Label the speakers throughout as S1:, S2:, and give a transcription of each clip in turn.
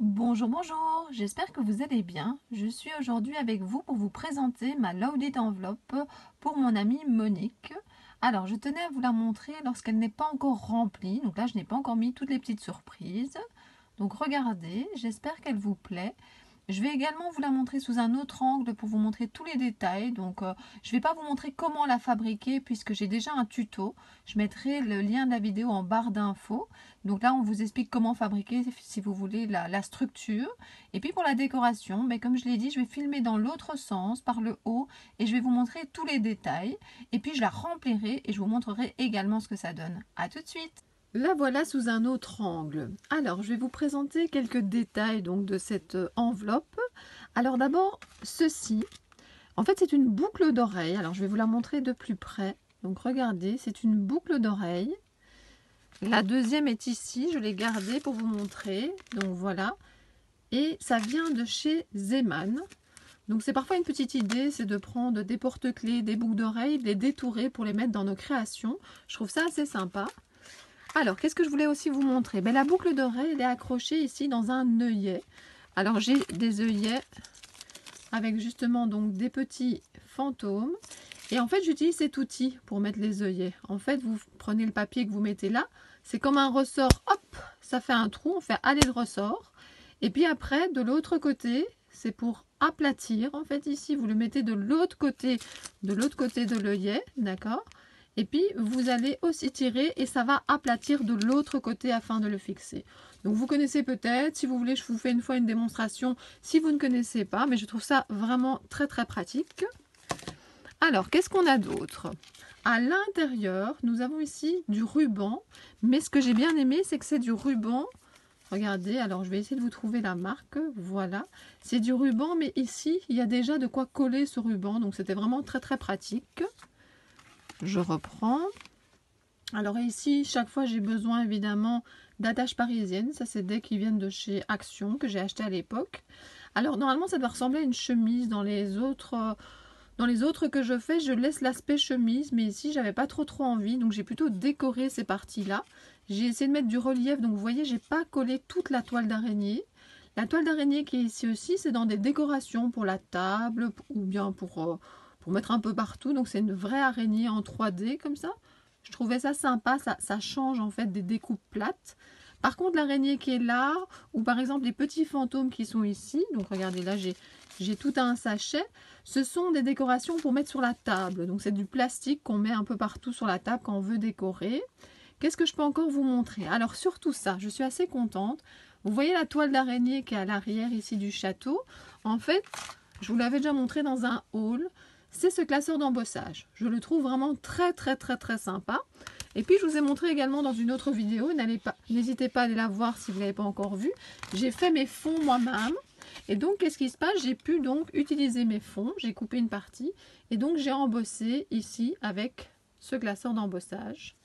S1: Bonjour, bonjour, j'espère que vous allez bien. Je suis aujourd'hui avec vous pour vous présenter ma loaded enveloppe pour mon amie Monique. Alors, je tenais à vous la montrer lorsqu'elle n'est pas encore remplie. Donc là, je n'ai pas encore mis toutes les petites surprises. Donc regardez, j'espère qu'elle vous plaît. Je vais également vous la montrer sous un autre angle pour vous montrer tous les détails. Donc, euh, je ne vais pas vous montrer comment la fabriquer puisque j'ai déjà un tuto. Je mettrai le lien de la vidéo en barre d'infos. Donc là, on vous explique comment fabriquer, si vous voulez, la, structure. Et puis pour la décoration, mais ben, comme je l'ai dit, je vais filmer dans l'autre sens, par le haut, et je vais vous montrer tous les détails. Et puis je la remplirai et je vous montrerai également ce que ça donne. A tout de suite
S2: la voilà sous un autre angle. Alors, je vais vous présenter quelques détails donc de cette euh, enveloppe. Alors d'abord, ceci. En fait, c'est une boucle d'oreille. Alors, je vais vous la montrer de plus près. Donc, regardez, c'est une boucle d'oreille. La deuxième est ici. Je l'ai gardée pour vous montrer. Donc, voilà. Et ça vient de chez Zeman. Donc, c'est parfois une petite idée, c'est de prendre des porte-clés, des boucles d'oreilles, de les détourer pour les mettre dans nos créations. Je trouve ça assez sympa. Alors, qu'est-ce que je voulais aussi vous montrer? Ben, La boucle d'oreille, elle est accrochée ici dans un œillet. Alors, j'ai des œillets avec justement donc des petits fantômes. Et en fait, j'utilise cet outil pour mettre les œillets. En fait, vous prenez le papier que vous mettez là. C'est comme un ressort. Hop, ça fait un trou. On fait aller le ressort. Et puis après, de l'autre côté, c'est pour aplatir. En fait, ici, vous le mettez de l'autre côté, de l'autre côté de l'œillet. D'accord? Et puis, vous allez aussi tirer et ça va aplatir de l'autre côté afin de le fixer. Donc, vous connaissez peut-être. Si vous voulez, je vous fais une fois une démonstration si vous ne connaissez pas. Mais je trouve ça vraiment très, très pratique. Alors, qu'est-ce qu'on a d'autre? À l'intérieur, nous avons ici du ruban. Mais ce que j'ai bien aimé, c'est que c'est du ruban Regardez, alors je vais essayer de vous trouver la marque. Voilà, c'est du ruban, mais ici, il y a déjà de quoi coller ce ruban. Donc, c'était vraiment très, très pratique je reprends. Alors ici, chaque fois, j'ai besoin évidemment d'attaches parisiennes. Ça, c'est des qui viennent de chez Action, que j'ai acheté à l'époque. Alors normalement, ça doit ressembler à une chemise. Dans les autres, dans les autres que je fais, je laisse l'aspect chemise. Mais ici, j'avais pas trop trop envie. Donc j'ai plutôt décoré ces parties-là. J'ai essayé de mettre du relief. Donc vous voyez, j'ai pas collé toute la toile d'araignée. La toile d'araignée qui est ici aussi, c'est dans des décorations pour la table ou bien pour... Euh, mettre un peu partout. Donc c'est une vraie araignée en 3D comme ça. Je trouvais ça sympa, ça, change en fait des découpes plates. Par contre l'araignée qui est là, ou par exemple les petits fantômes qui sont ici, donc regardez là j'ai tout un sachet, ce sont des décorations pour mettre sur la table. Donc c'est du plastique qu'on met un peu partout sur la table quand on veut décorer. Qu'est-ce que je peux encore vous montrer? Alors surtout ça, je suis assez contente. Vous voyez la toile d'araignée qui est à l'arrière ici du château? En fait, je vous l'avais déjà montré dans un haul c'est ce classeur d'embossage. Je le trouve vraiment très très très très sympa. Et puis je vous ai montré également dans une autre vidéo, n'hésitez pas à aller la voir si vous ne l'avez pas encore vue. J'ai fait mes fonds moi-même. Et donc qu'est-ce qui se passe? J'ai pu donc utiliser mes fonds, j'ai coupé une partie. Et donc j'ai embossé ici avec ce classeur d'embossage.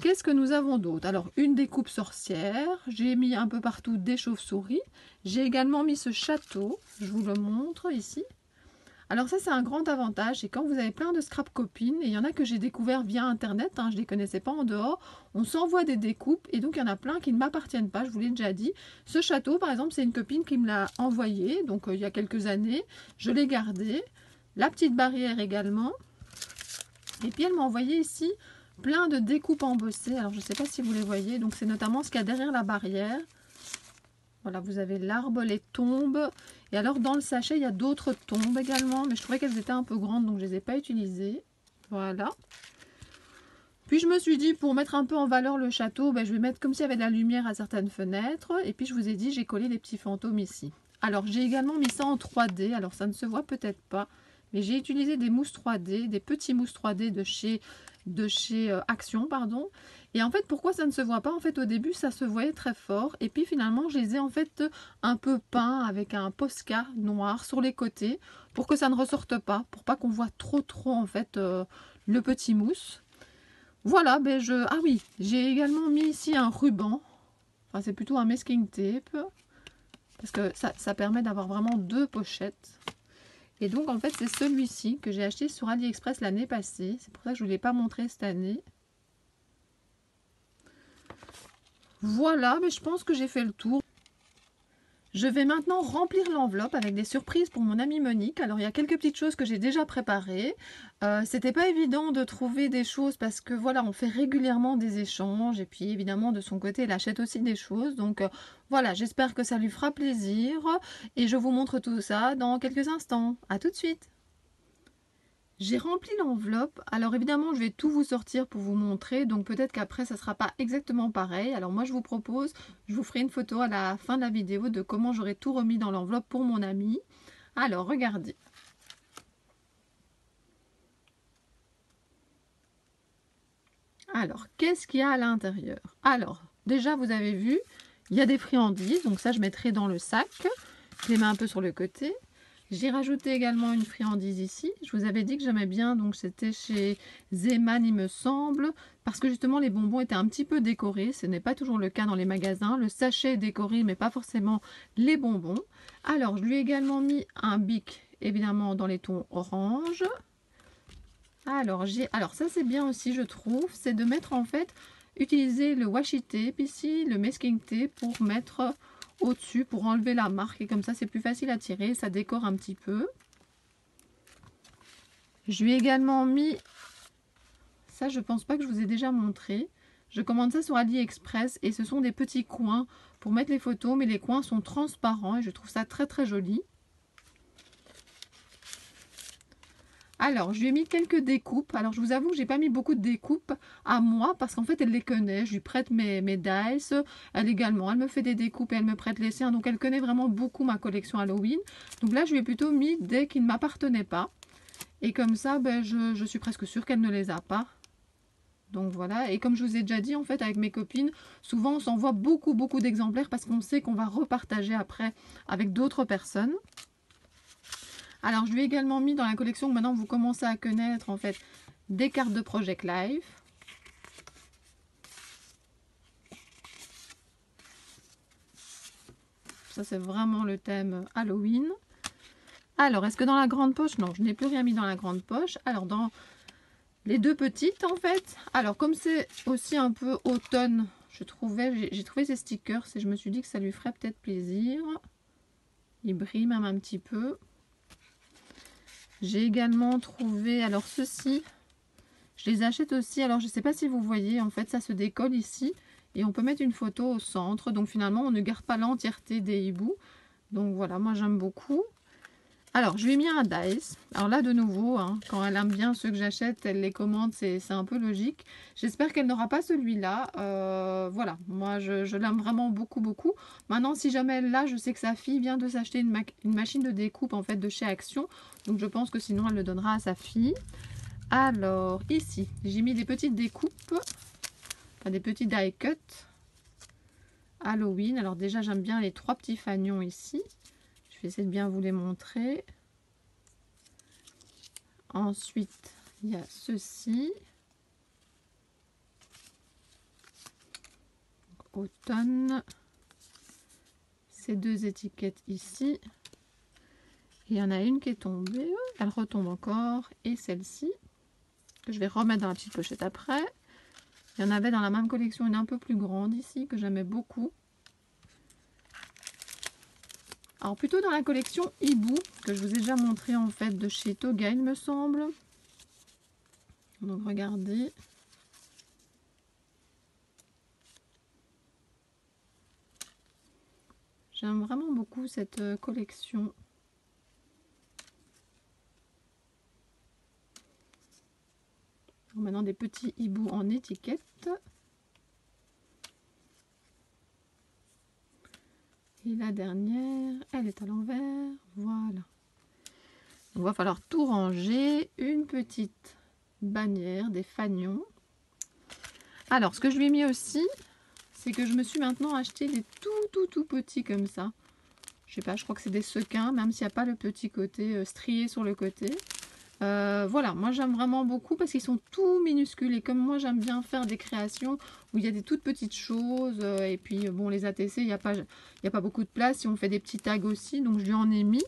S2: Qu'est-ce que nous avons d'autre? Alors, une découpe sorcière. J'ai mis un peu partout des chauves-souris. J'ai également mis ce château. Je vous le montre ici. Alors ça, c'est un grand avantage, c'est quand vous avez plein de scrap copines, et il y en a que j'ai découvert via Internet, hein, je ne les connaissais pas en dehors, on s'envoie des découpes, et donc il y en a plein qui ne m'appartiennent pas, je vous l'ai déjà dit. Ce château, par exemple, c'est une copine qui me l'a envoyé, donc euh, il y a quelques années, je l'ai gardé. La petite barrière également. Et puis elle m'a envoyé ici plein de découpes embossées, alors je ne sais pas si vous les voyez, donc c'est notamment ce qu'il y a derrière la barrière. Voilà, vous avez l'arbre, les tombes. Et alors, dans le sachet, il y a d'autres tombes également. Mais je trouvais qu'elles étaient un peu grandes, donc je ne les ai pas utilisées. Voilà. Puis je me suis dit, pour mettre un peu en valeur le château, ben, je vais mettre comme s'il y avait de la lumière à certaines fenêtres. Et puis je vous ai dit, j'ai collé des petits fantômes ici. Alors j'ai également mis ça en 3D. Alors ça ne se voit peut-être pas. Mais j'ai utilisé des mousses 3D, des petits mousses 3D de chez, de chez euh, Action. pardon. Et en fait, pourquoi ça ne se voit pas? En fait, au début, ça se voyait très fort. Et puis finalement, je les ai en fait un peu peints avec un Posca noir sur les côtés pour que ça ne ressorte pas, pour pas qu'on voit trop trop en fait euh, le petit mousse. Voilà, ben je... Ah oui, j'ai également mis ici un ruban. Enfin, c'est plutôt un masking tape. Parce que ça, ça permet d'avoir vraiment deux pochettes. Et donc, en fait, c'est celui-ci que j'ai acheté sur AliExpress l'année passée. C'est pour ça que je ne vous l'ai pas montré cette année. Voilà, mais je pense que j'ai fait le tour. Je vais maintenant remplir l'enveloppe avec des surprises pour mon amie Monique. Alors il y a quelques petites choses que j'ai déjà préparées. Euh, C'était pas évident de trouver des choses parce que voilà, on fait régulièrement des échanges et puis évidemment de son côté, elle achète aussi des choses. Donc euh, voilà, j'espère que ça lui fera plaisir et je vous montre tout ça dans quelques instants. À tout de suite j'ai rempli l'enveloppe. Alors évidemment, je vais tout vous sortir pour vous montrer. Donc peut-être qu'après, ça ne sera pas exactement pareil. Alors moi, je vous propose, je vous ferai une photo à la fin de la vidéo de comment j'aurai tout remis dans l'enveloppe pour mon ami. Alors, regardez. Alors, qu'est-ce qu'il y a à l'intérieur? Alors, déjà, vous avez vu, il y a des friandises. Donc ça, je mettrai dans le sac. Je les mets un peu sur le côté. J'ai rajouté également une friandise ici. Je vous avais dit que j'aimais bien, donc c'était chez Zeman il me semble, parce que justement les bonbons étaient un petit peu décorés. Ce n'est pas toujours le cas dans les magasins. Le sachet est décoré, mais pas forcément les bonbons. Alors, je lui ai également mis un bic, évidemment, dans les tons orange. Alors, j'ai, alors ça c'est bien aussi, je trouve, c'est de mettre en fait, utiliser le washi tape ici, le masking tape pour mettre au-dessus pour enlever la marque et comme ça c'est plus facile à tirer, ça décore un petit peu. Je lui ai également mis, ça je pense pas que je vous ai déjà montré, je commande ça sur AliExpress et ce sont des petits coins pour mettre les photos mais les coins sont transparents et je trouve ça très très joli. Alors, je lui ai mis quelques découpes. Alors, je vous avoue que j'ai pas mis beaucoup de découpes à moi parce qu'en fait, elle les connaît. Je lui prête mes, mes dice. Elle également, elle me fait des découpes et elle me prête les siens. Donc, elle connaît vraiment beaucoup ma collection Halloween. Donc là, je lui ai plutôt mis des qui ne m'appartenaient pas. Et comme ça, ben, je, je suis presque sûre qu'elle ne les a pas. Donc voilà, et comme je vous ai déjà dit, en fait, avec mes copines, souvent on s'envoie beaucoup, beaucoup d'exemplaires parce qu'on sait qu'on va repartager après avec d'autres personnes. Alors, je lui ai également mis dans la collection que maintenant vous commencez à connaître, en fait, des cartes de Project Life. Ça, c'est vraiment le thème Halloween. Alors, est-ce que dans la grande poche? Non, je n'ai plus rien mis dans la grande poche. Alors, dans les deux petites, en fait. Alors, comme c'est aussi un peu automne, j'ai trouvé ces stickers et je me suis dit que ça lui ferait peut-être plaisir. Il brille même un petit peu. J'ai également trouvé, alors ceci, je les achète aussi, alors je ne sais pas si vous voyez, en fait ça se décolle ici et on peut mettre une photo au centre, donc finalement on ne garde pas l'entièreté des hiboux. Donc voilà, moi j'aime beaucoup. Alors, je lui ai mis un dice. Alors là, de nouveau, hein, quand elle aime bien ceux que j'achète, elle les commande, c'est un peu logique. J'espère qu'elle n'aura pas celui-là. Euh, voilà, moi, je, l'aime vraiment beaucoup, beaucoup. Maintenant, si jamais elle l'a, je sais que sa fille vient de s'acheter une, une, machine de découpe, en fait, de chez Action. Donc, je pense que sinon, elle le donnera à sa fille. Alors, ici, j'ai mis des petites découpes, enfin, des petits die cut Halloween. Alors déjà, j'aime bien les trois petits fagnons ici. Je vais essayer de bien vous les montrer. Ensuite, il y a ceci. Automne. Ces deux étiquettes ici. Il y en a une qui est tombée. Elle retombe encore. Et celle-ci. Que je vais remettre dans la petite pochette après. Il y en avait dans la même collection une un peu plus grande ici que j'aimais beaucoup. Alors plutôt dans la collection Hibou, que je vous ai déjà montré en fait de chez Toga il me semble. Donc regardez. J'aime vraiment beaucoup cette euh, collection. maintenant des petits hiboux en étiquette. La dernière, elle est à l'envers. Voilà. Il va falloir tout ranger. Une petite bannière, des fagnons. Alors, ce que je lui ai mis aussi, c'est que je me suis maintenant acheté des tout, tout, tout petits comme ça. Je sais pas, je crois que c'est des sequins, même s'il n'y a pas le petit côté euh, strié sur le côté. Euh, voilà, moi j'aime vraiment beaucoup parce qu'ils sont tout minuscules et comme moi j'aime bien faire des créations où il y a des toutes petites choses euh, et puis bon les ATC il n'y a, pas, a pas beaucoup de place si on fait des petits tags aussi donc je lui en ai mis.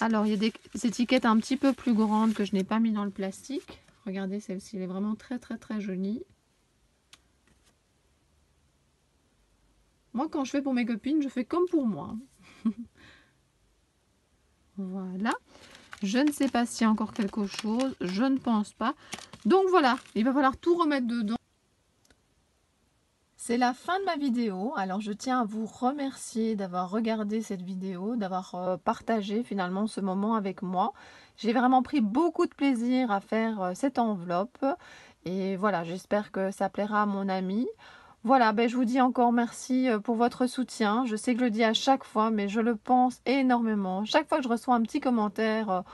S2: Alors il y a des, étiquettes un petit peu plus grandes que je n'ai pas mis dans le plastique. Regardez celle-ci, elle est vraiment très très très jolie. Moi, quand je fais pour mes copines, je fais comme pour moi. voilà. Je ne sais pas s'il y a encore quelque chose. Je ne pense pas. Donc voilà, il va falloir tout remettre dedans.
S1: C'est la fin de ma vidéo. Alors je tiens à vous remercier d'avoir regardé cette vidéo, d'avoir euh, partagé finalement ce moment avec moi. J'ai vraiment pris beaucoup de plaisir à faire euh, cette enveloppe. Et voilà, j'espère que ça plaira à mon ami. Voilà, ben je vous dis encore merci euh, pour votre soutien. Je sais que je le dis à chaque fois, mais je le pense énormément. Chaque fois que je reçois un petit commentaire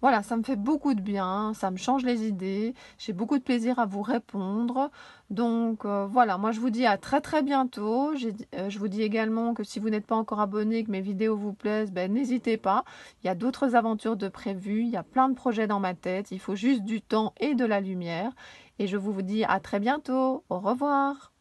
S1: voilà, ça me fait beaucoup de bien, ça me change les idées, j'ai beaucoup de plaisir à vous répondre. Donc euh, voilà, moi je vous dis à très très bientôt. Euh, je vous dis également que si vous n'êtes pas encore abonné, que mes vidéos vous plaisent, ben, n'hésitez pas. Il y a d'autres aventures de prévues, il y a plein de projets dans ma tête, il faut juste du temps et de la lumière. Et je vous dis à très bientôt. Au revoir.